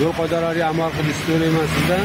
yo'l qoidalariga amal qilish so'rayman sizdan